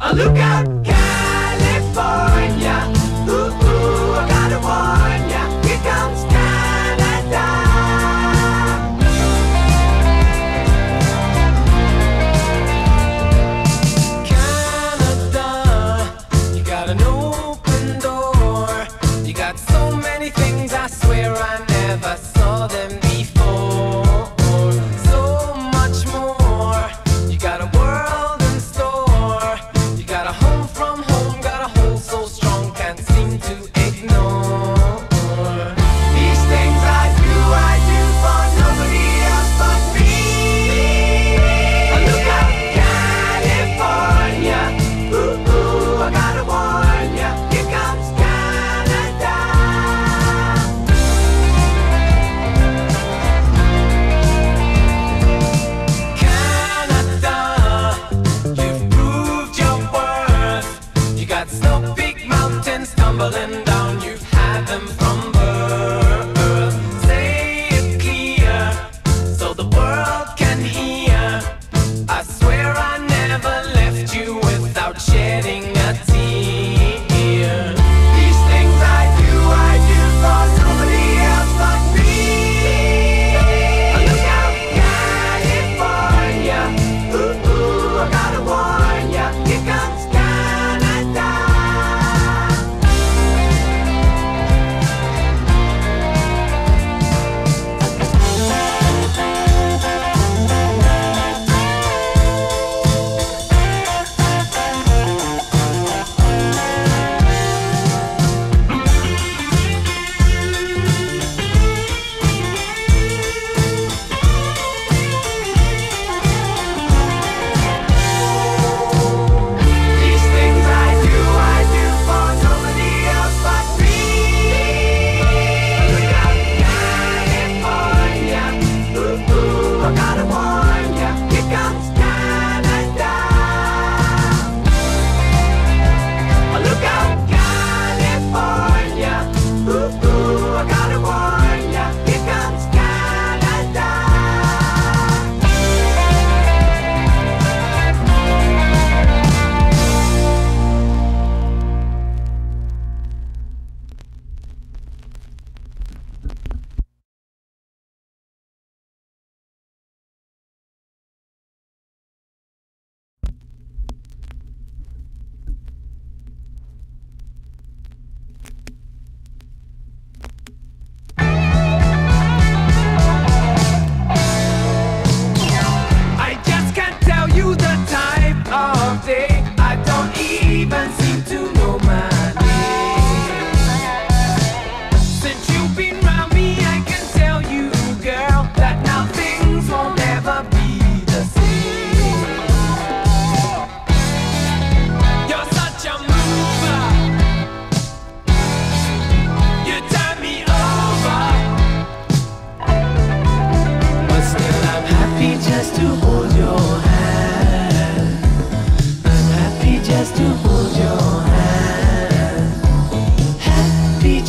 A lookout,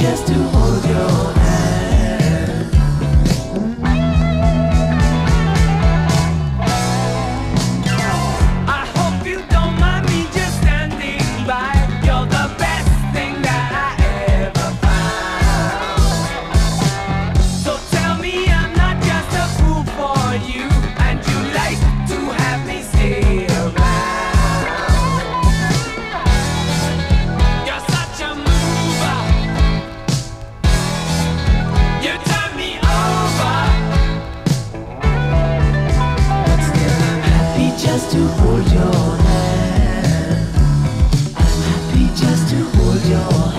just to hold your your